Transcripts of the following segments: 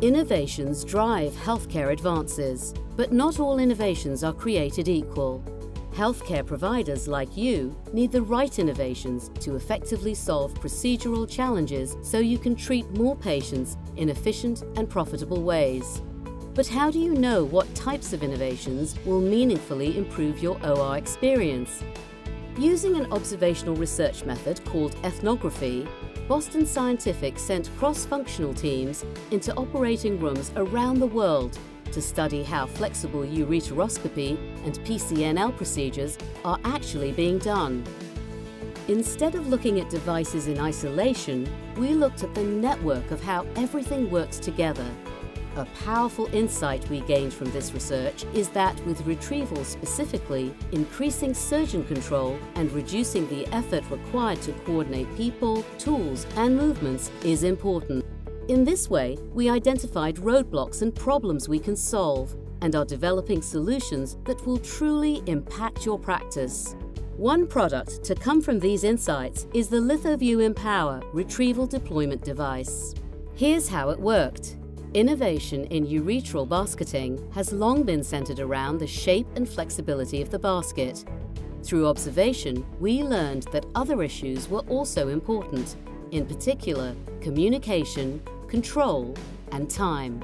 Innovations drive healthcare advances, but not all innovations are created equal. Healthcare providers like you need the right innovations to effectively solve procedural challenges so you can treat more patients in efficient and profitable ways. But how do you know what types of innovations will meaningfully improve your OR experience? Using an observational research method called ethnography, Boston Scientific sent cross-functional teams into operating rooms around the world to study how flexible ureteroscopy and PCNL procedures are actually being done. Instead of looking at devices in isolation, we looked at the network of how everything works together a powerful insight we gained from this research is that with retrieval specifically, increasing surgeon control and reducing the effort required to coordinate people, tools and movements is important. In this way, we identified roadblocks and problems we can solve and are developing solutions that will truly impact your practice. One product to come from these insights is the LithoVue Empower retrieval deployment device. Here's how it worked. Innovation in ureteral basketing has long been centered around the shape and flexibility of the basket. Through observation, we learned that other issues were also important, in particular, communication, control, and time.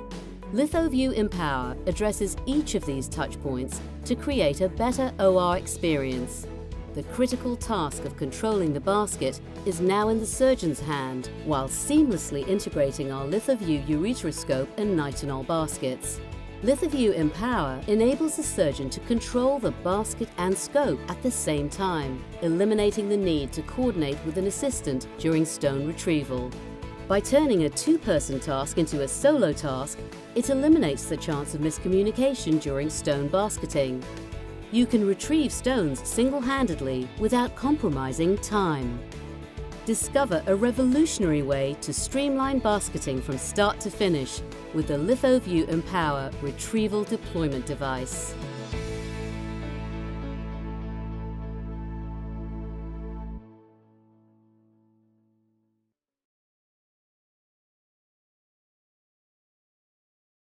LithoVue Empower addresses each of these touchpoints to create a better OR experience the critical task of controlling the basket is now in the surgeon's hand, while seamlessly integrating our LithoVue ureteroscope and nitinol baskets. LithoVue Empower enables the surgeon to control the basket and scope at the same time, eliminating the need to coordinate with an assistant during stone retrieval. By turning a two-person task into a solo task, it eliminates the chance of miscommunication during stone basketing you can retrieve stones single-handedly without compromising time. Discover a revolutionary way to streamline basketing from start to finish with the LithoVue Empower Retrieval Deployment Device.